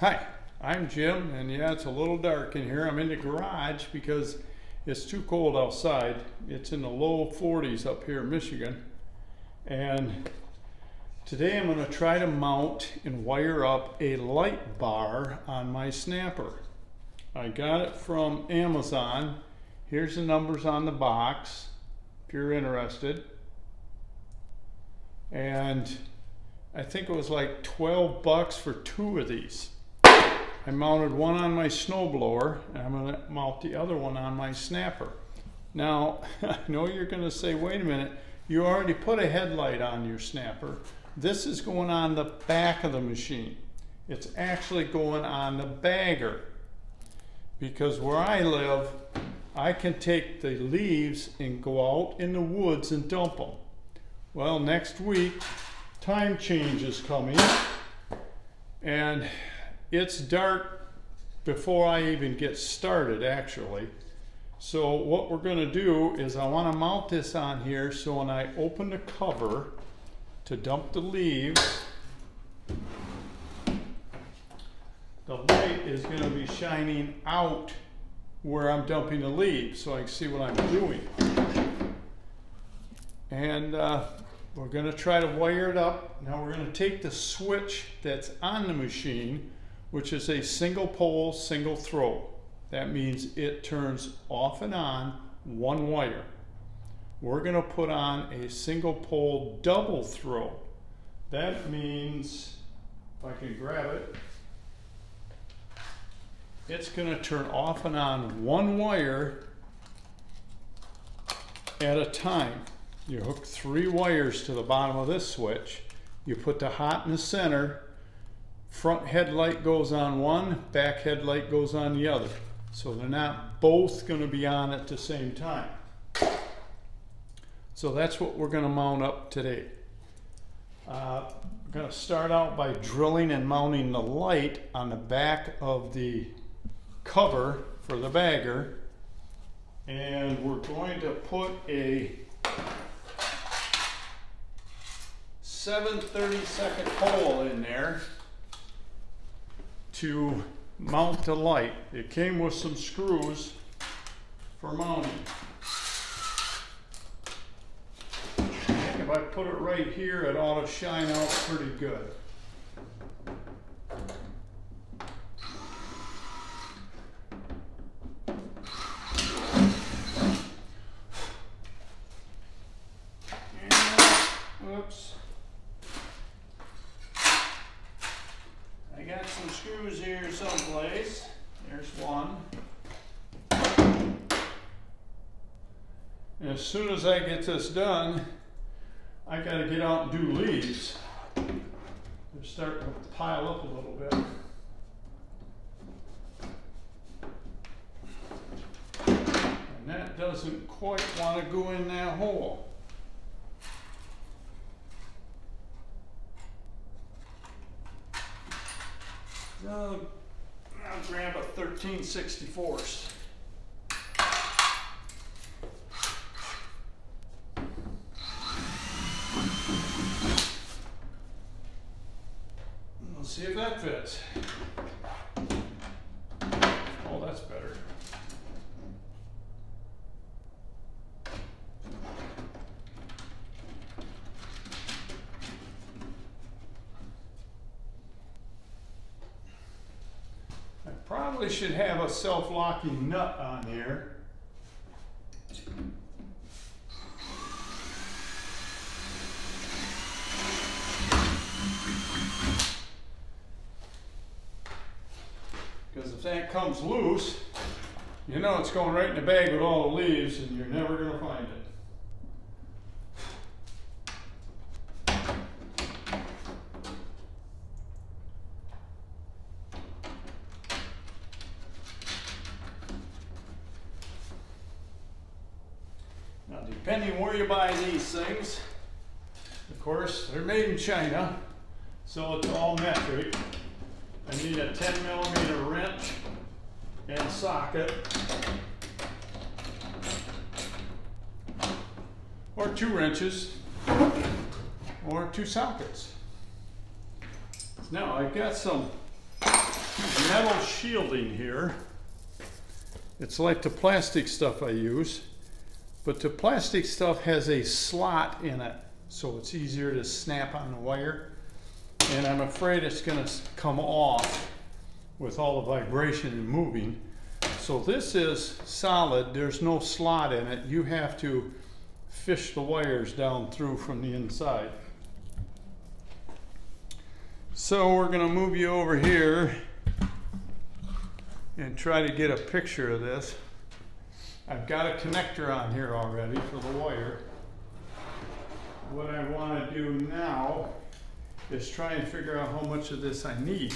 Hi, I'm Jim, and yeah, it's a little dark in here. I'm in the garage because it's too cold outside. It's in the low 40s up here in Michigan. And today I'm going to try to mount and wire up a light bar on my snapper. I got it from Amazon. Here's the numbers on the box if you're interested. And I think it was like 12 bucks for two of these. I mounted one on my snowblower and I'm to mount the other one on my snapper. Now, I know you're going to say, wait a minute, you already put a headlight on your snapper. This is going on the back of the machine. It's actually going on the bagger. Because where I live, I can take the leaves and go out in the woods and dump them. Well, next week, time change is coming. And it's dark before I even get started actually. So what we're going to do is I want to mount this on here so when I open the cover to dump the leaves, the light is going to be shining out where I'm dumping the leaves so I can see what I'm doing. And uh, we're going to try to wire it up. Now we're going to take the switch that's on the machine which is a single pole, single throw. That means it turns off and on one wire. We're going to put on a single pole double throw. That means, if I can grab it, it's going to turn off and on one wire at a time. You hook three wires to the bottom of this switch. You put the hot in the center front headlight goes on one, back headlight goes on the other. So they're not both going to be on at the same time. So that's what we're going to mount up today. Uh, I'm going to start out by drilling and mounting the light on the back of the cover for the bagger. And we're going to put a 7 second hole in there to mount the light. It came with some screws for mounting. If I put it right here, it ought to shine out pretty good. As soon as I get this done, I got to get out and do leaves. They're starting to pile up a little bit. And that doesn't quite want to go in that hole. I'll grab a 1364. see if that fits. Oh, that's better. I probably should have a self-locking nut on here. Because if that comes loose, you know it's going right in the bag with all the leaves and you're never going to find it. Now depending where you buy these things, of course they're made in China, so it's all metric. I need a 10 millimeter wrench and socket. Or two wrenches or two sockets. Now I've got some metal shielding here. It's like the plastic stuff I use, but the plastic stuff has a slot in it, so it's easier to snap on the wire. And I'm afraid it's gonna come off with all the vibration and moving. So this is solid, there's no slot in it. You have to fish the wires down through from the inside. So we're gonna move you over here and try to get a picture of this. I've got a connector on here already for the wire. What I wanna do now is try and figure out how much of this I need.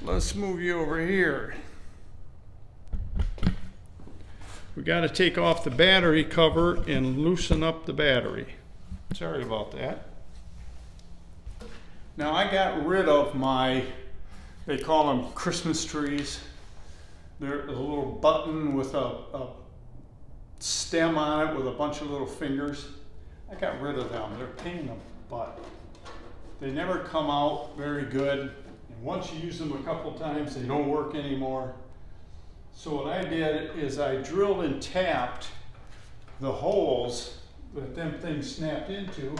Let's move you over here. We gotta take off the battery cover and loosen up the battery. Sorry about that. Now I got rid of my, they call them Christmas trees. There's a little button with a, a stem on it with a bunch of little fingers. I got rid of them. They're a pain in the butt. They never come out very good. And once you use them a couple times, they don't work anymore. So what I did is I drilled and tapped the holes that them things snapped into,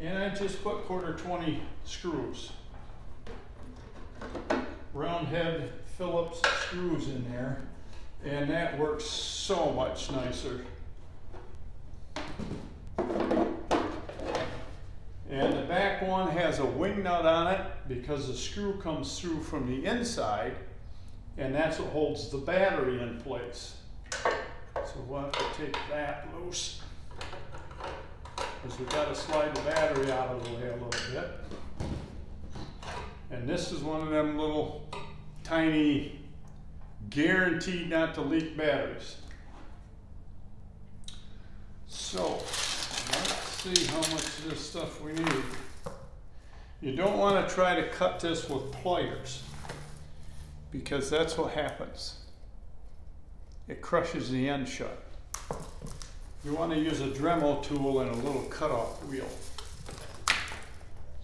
and I just put quarter 20 screws. Round head Phillips screws in there, and that works so much nicer. And the back one has a wing nut on it because the screw comes through from the inside and that's what holds the battery in place. So we'll have to take that loose because we've got to slide the battery out of the way a little bit. And this is one of them little tiny guaranteed not to leak batteries. So see how much of this stuff we need. You don't want to try to cut this with pliers because that's what happens. It crushes the end shut. You want to use a Dremel tool and a little cutoff wheel.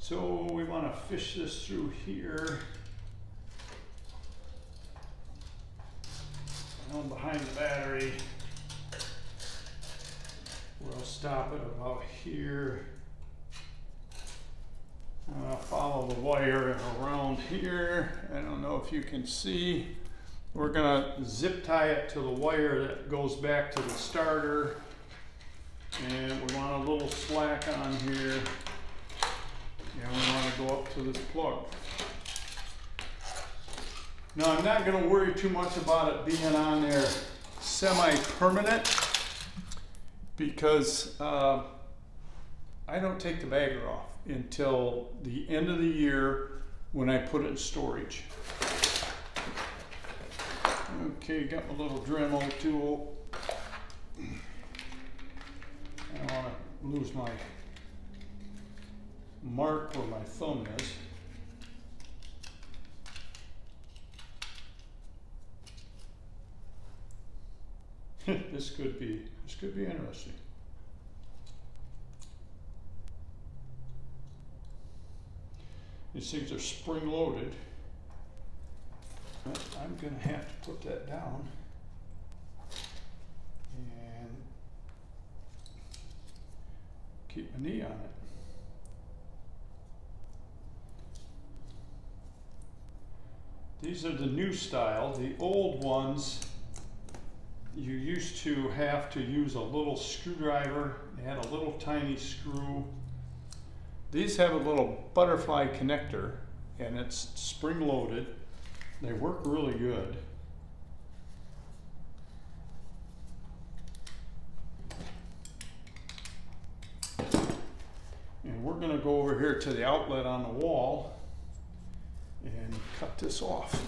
So we want to fish this through here. Down behind the battery. We'll stop it about here. Uh, follow the wire around here. I don't know if you can see. We're gonna zip tie it to the wire that goes back to the starter. And we want a little slack on here. And we wanna go up to this plug. Now I'm not gonna worry too much about it being on there semi-permanent because uh, I don't take the bagger off until the end of the year when I put it in storage. Okay, got my little Dremel tool. I don't want to lose my mark where my thumb is. this could be this could be interesting. These things are spring loaded. I'm going to have to put that down. And keep my knee on it. These are the new style. The old ones, you used to have to use a little screwdriver. Had a little tiny screw these have a little butterfly connector and it's spring loaded. They work really good. And we're going to go over here to the outlet on the wall and cut this off.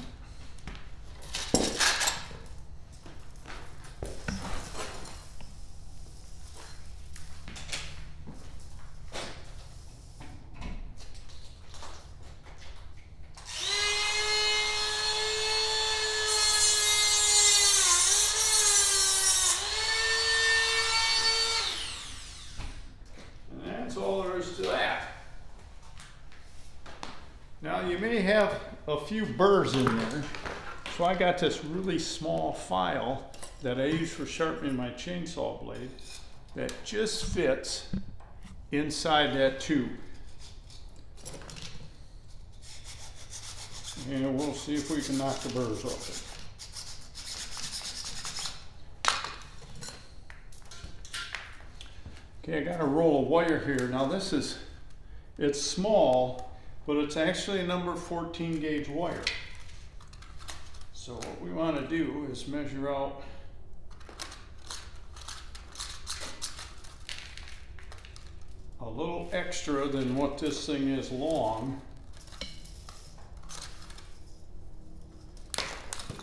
Burrs in there. So I got this really small file that I use for sharpening my chainsaw blade that just fits inside that tube. And we'll see if we can knock the burrs off it. Okay, I got a roll of wire here. Now this is, it's small, but it's actually a number 14 gauge wire. So what we want to do is measure out a little extra than what this thing is long.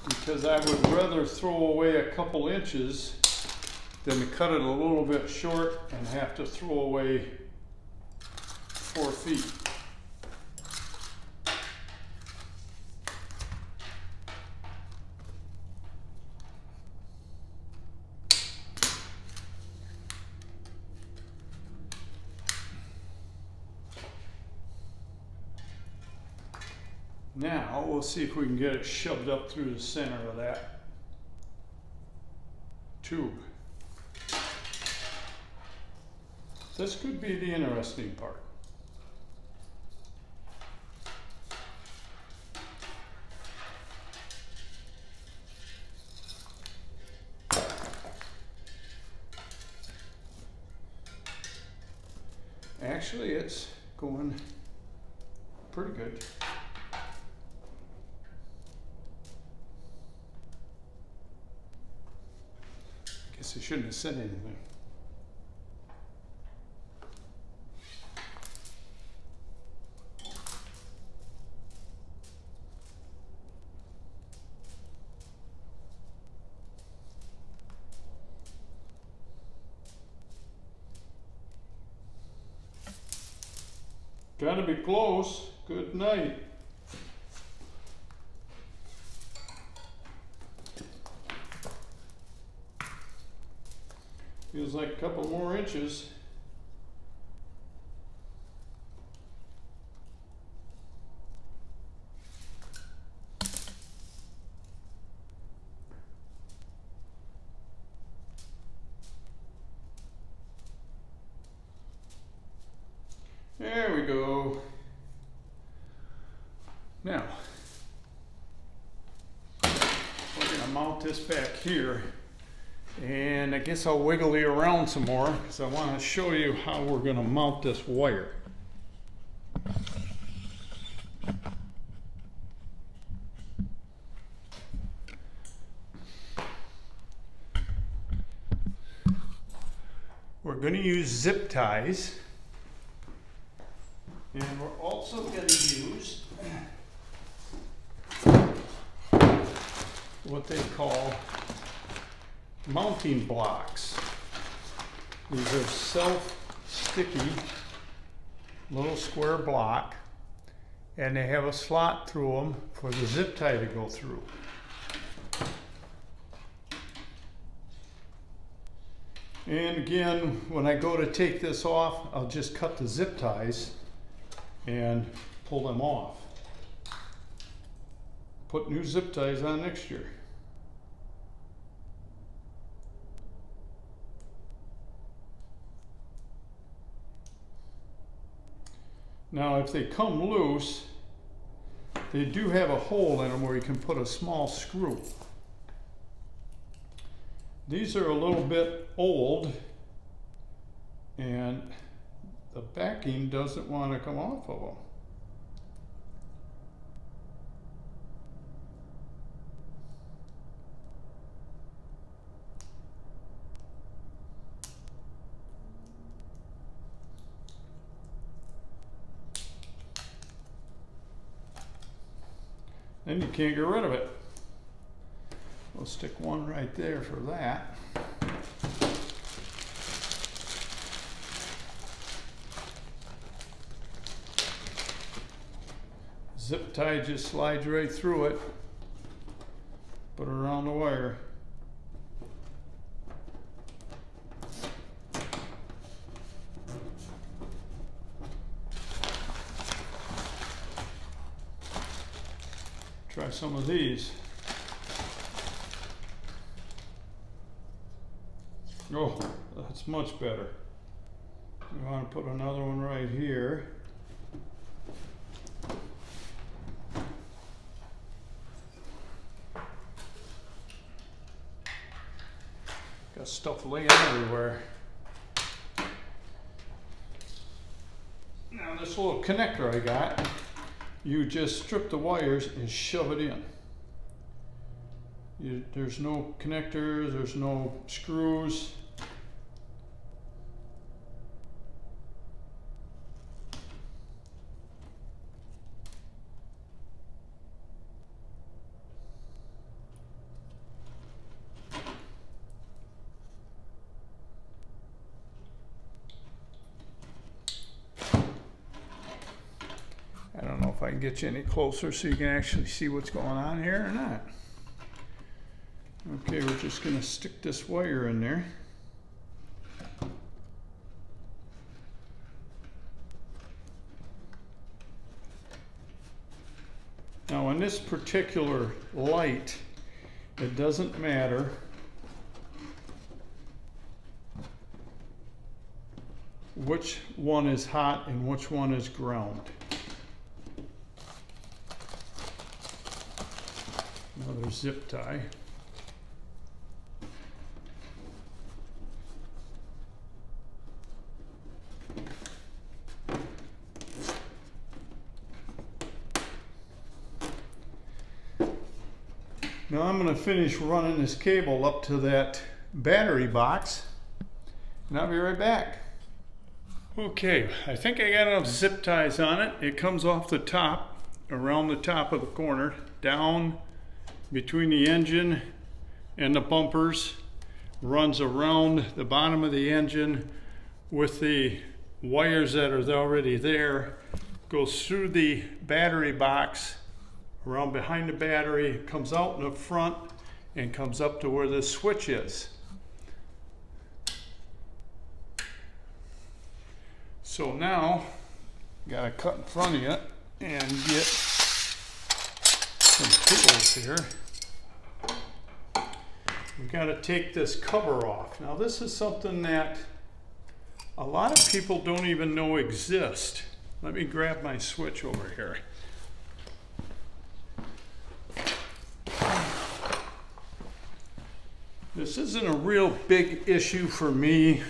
Because I would rather throw away a couple inches than to cut it a little bit short and have to throw away four feet. Now we'll see if we can get it shoved up through the center of that tube. This could be the interesting part. Shouldn't have said anything. Gotta be close. Good night. Feels like a couple more There we go. Now, we're gonna mount this back here. Guess I'll wiggle you around some more because I want to show you how we're going to mount this wire. We're going to use zip ties. And we're also going to use what they call mounting blocks. These are self-sticky little square block and they have a slot through them for the zip tie to go through. And again, when I go to take this off, I'll just cut the zip ties and pull them off. Put new zip ties on next year. Now, if they come loose, they do have a hole in them where you can put a small screw. These are a little bit old and the backing doesn't want to come off of them. Then you can't get rid of it. We'll stick one right there for that. Zip tie just slides right through it. Put it around the wire. Try some of these. Oh, that's much better. We want to put another one right here. Got stuff laying everywhere. Now this little connector I got, you just strip the wires and shove it in. You, there's no connectors, there's no screws. Get you any closer so you can actually see what's going on here or not. Okay, we're just gonna stick this wire in there. Now in this particular light, it doesn't matter which one is hot and which one is ground. Another zip tie. Now I'm going to finish running this cable up to that battery box and I'll be right back. Okay, I think I got enough zip ties on it. It comes off the top, around the top of the corner, down between the engine and the bumpers, runs around the bottom of the engine with the wires that are already there, goes through the battery box, around behind the battery, comes out in the front, and comes up to where the switch is. So now, gotta cut in front of you and get some tools here. We gotta take this cover off. Now this is something that a lot of people don't even know exist. Let me grab my switch over here. This isn't a real big issue for me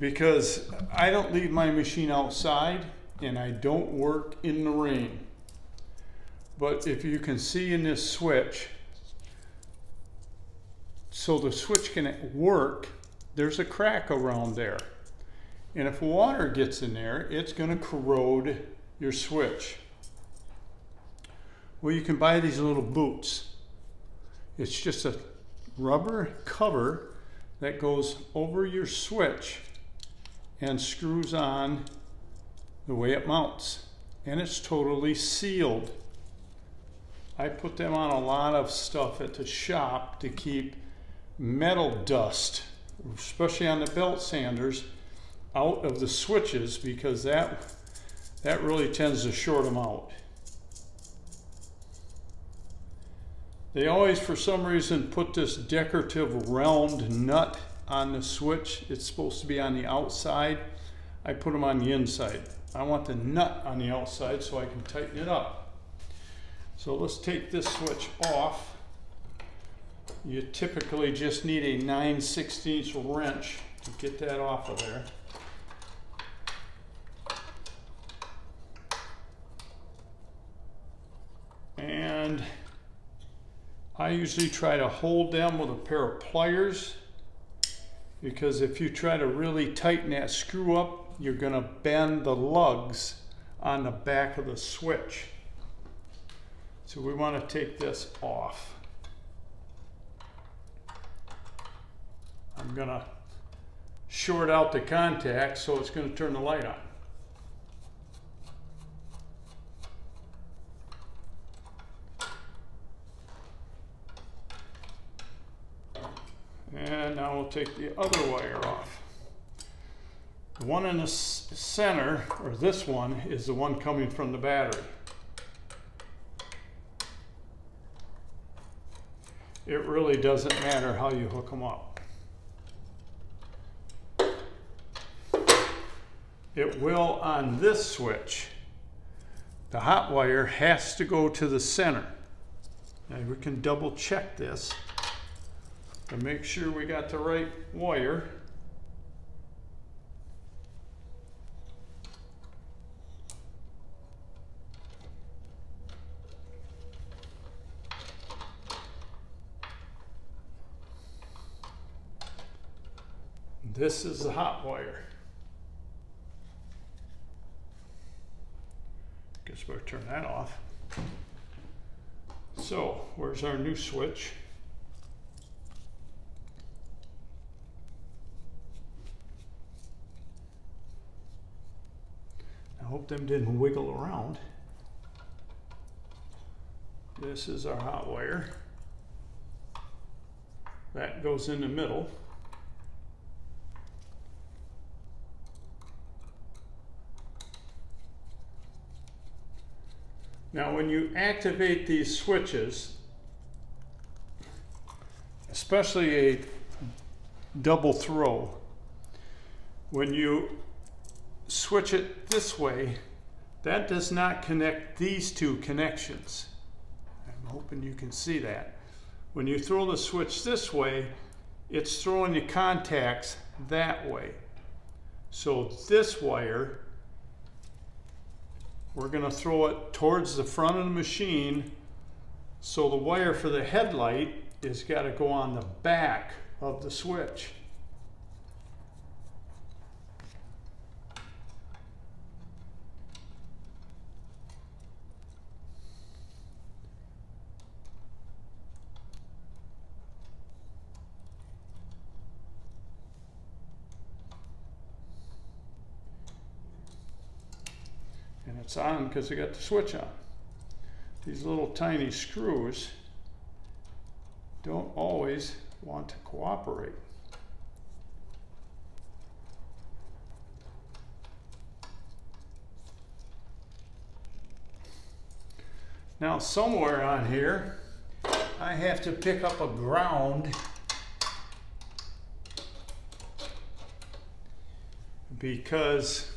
because I don't leave my machine outside and I don't work in the rain. But if you can see in this switch, so the switch can work, there's a crack around there. And if water gets in there, it's gonna corrode your switch. Well, you can buy these little boots. It's just a rubber cover that goes over your switch and screws on the way it mounts. And it's totally sealed. I put them on a lot of stuff at the shop to keep metal dust, especially on the belt sanders, out of the switches because that, that really tends to short them out. They always, for some reason, put this decorative round nut on the switch. It's supposed to be on the outside. I put them on the inside. I want the nut on the outside so I can tighten it up. So let's take this switch off. You typically just need a 9 16 wrench to get that off of there. And I usually try to hold them with a pair of pliers because if you try to really tighten that screw up, you're going to bend the lugs on the back of the switch. So we want to take this off. I'm going to short out the contact so it's going to turn the light on. And now we'll take the other wire off. The one in the center, or this one, is the one coming from the battery. it really doesn't matter how you hook them up. It will on this switch. The hot wire has to go to the center. Now we can double check this to make sure we got the right wire. This is the hot wire. Guess we'll turn that off. So, where's our new switch? I hope them didn't wiggle around. This is our hot wire. That goes in the middle. Now when you activate these switches, especially a double throw, when you switch it this way, that does not connect these two connections. I'm hoping you can see that. When you throw the switch this way, it's throwing the contacts that way. So this wire we're going to throw it towards the front of the machine so the wire for the headlight is got to go on the back of the switch. It's on because I got the switch on. These little tiny screws don't always want to cooperate. Now somewhere on here, I have to pick up a ground because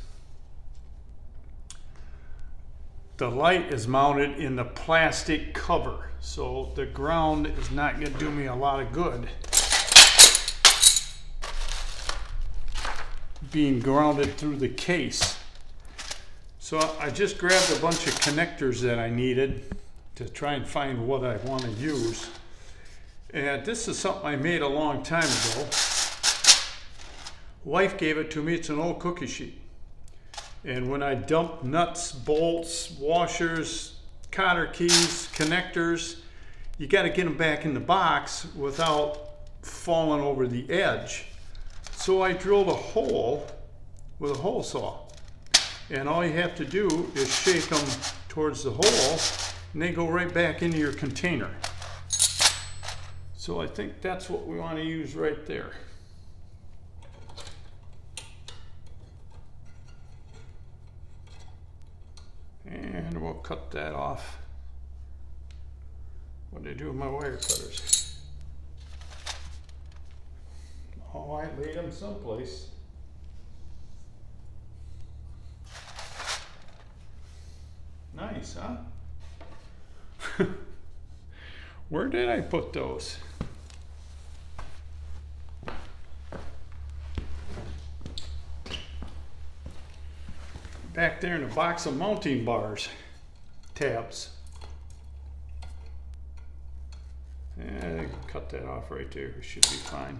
the light is mounted in the plastic cover, so the ground is not going to do me a lot of good. Being grounded through the case. So I just grabbed a bunch of connectors that I needed to try and find what I want to use. And this is something I made a long time ago. Wife gave it to me. It's an old cookie sheet. And when I dump nuts, bolts, washers, cotter keys, connectors, you got to get them back in the box without falling over the edge. So I drilled a hole with a hole saw. And all you have to do is shake them towards the hole and they go right back into your container. So I think that's what we want to use right there. We'll cut that off. What did I do with my wire cutters? Oh, I laid them someplace. Nice, huh? Where did I put those? back there in a box of mounting bars, tabs. Yeah, cut that off right there, it should be fine.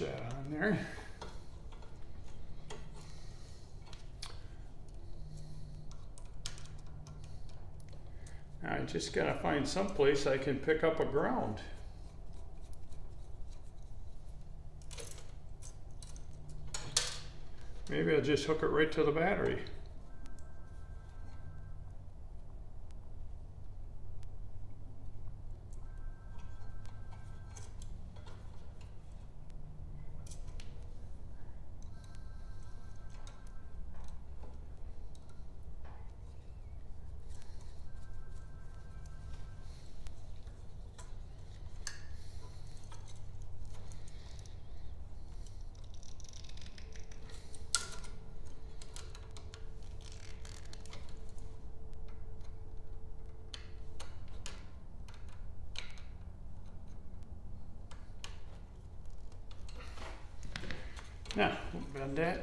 that on there. I just gotta find some place I can pick up a ground. Maybe I'll just hook it right to the battery.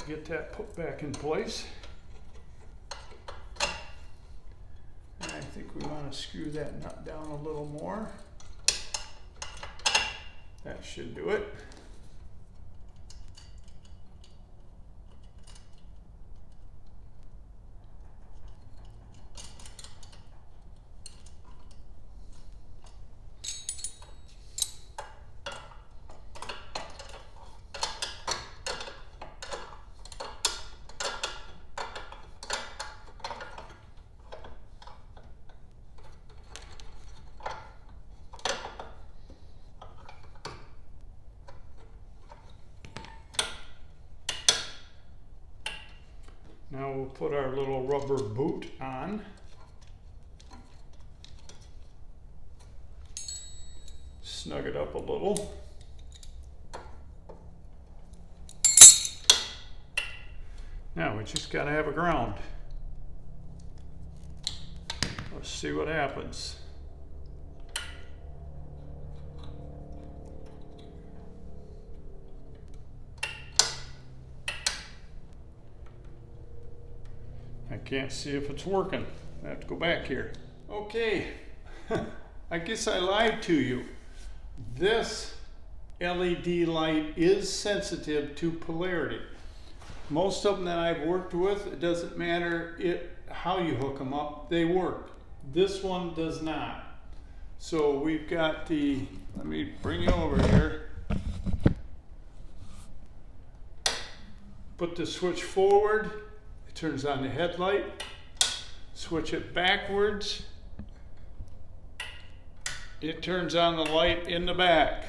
Get that put back in place. And I think we want to screw that nut down a little more. That should do it. Now we'll put our little rubber boot on. Snug it up a little. Now we just got to have a ground. Let's see what happens. I can't see if it's working. I have to go back here. Okay, I guess I lied to you. This LED light is sensitive to polarity. Most of them that I've worked with, it doesn't matter it, how you hook them up, they work. This one does not. So we've got the, let me bring you over here. Put the switch forward, turns on the headlight. Switch it backwards. It turns on the light in the back.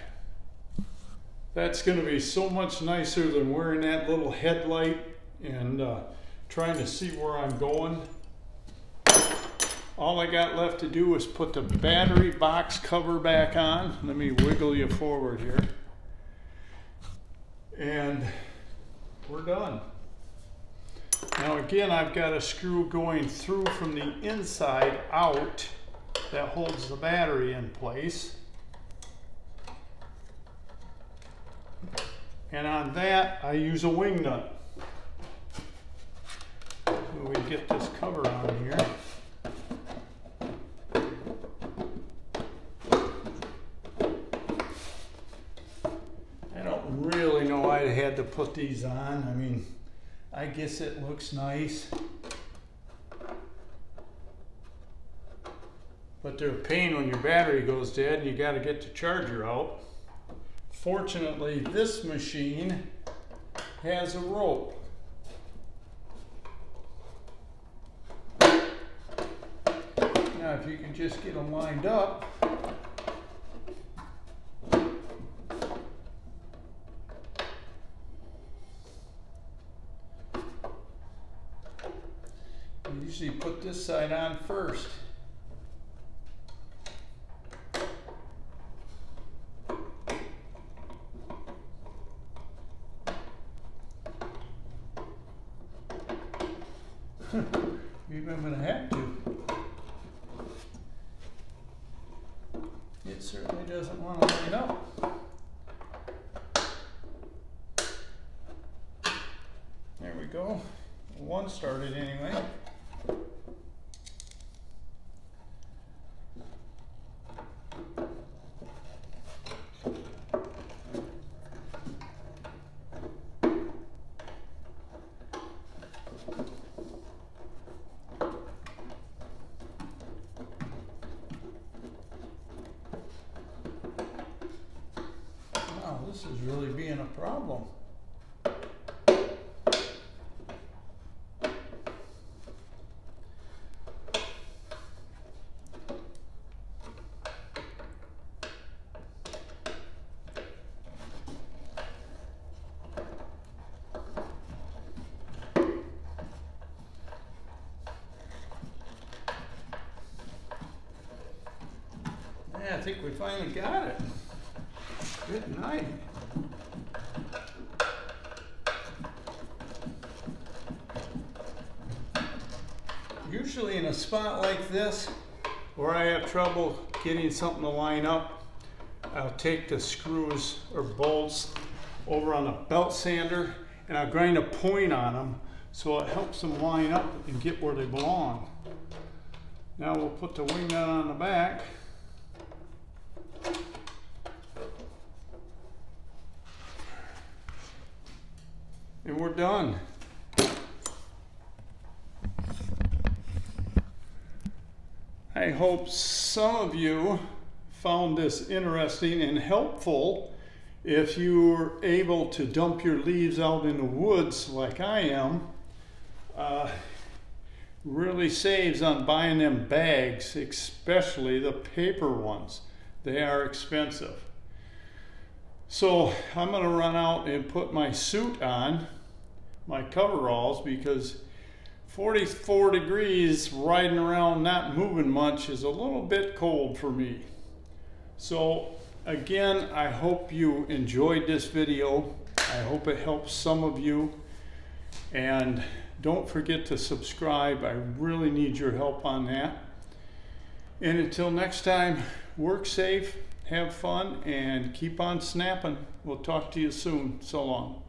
That's going to be so much nicer than wearing that little headlight and uh, trying to see where I'm going. All I got left to do is put the battery box cover back on. Let me wiggle you forward here. And we're done. Now again, I've got a screw going through from the inside out that holds the battery in place. And on that, I use a wing nut. We get this cover on here. I don't really know why I had to put these on. I mean, I guess it looks nice. But they're a pain when your battery goes dead and you got to get the charger out. Fortunately, this machine has a rope. Now, if you can just get them lined up, usually put this side on first. Maybe I'm gonna have to. It certainly doesn't want to line up. There we go. One started anyway. this is really being a problem. Yeah, I think we finally got it. Good night. Usually in a spot like this, where I have trouble getting something to line up, I'll take the screws or bolts over on a belt sander and I'll grind a point on them so it helps them line up and get where they belong. Now we'll put the wing nut on the back. And we're done. I hope some of you found this interesting and helpful if you're able to dump your leaves out in the woods like I am. Uh, really saves on buying them bags, especially the paper ones. They are expensive. So I'm going to run out and put my suit on, my coveralls, because 44 degrees riding around not moving much is a little bit cold for me. So again, I hope you enjoyed this video. I hope it helps some of you. And don't forget to subscribe. I really need your help on that. And until next time, work safe, have fun, and keep on snapping. We'll talk to you soon. So long.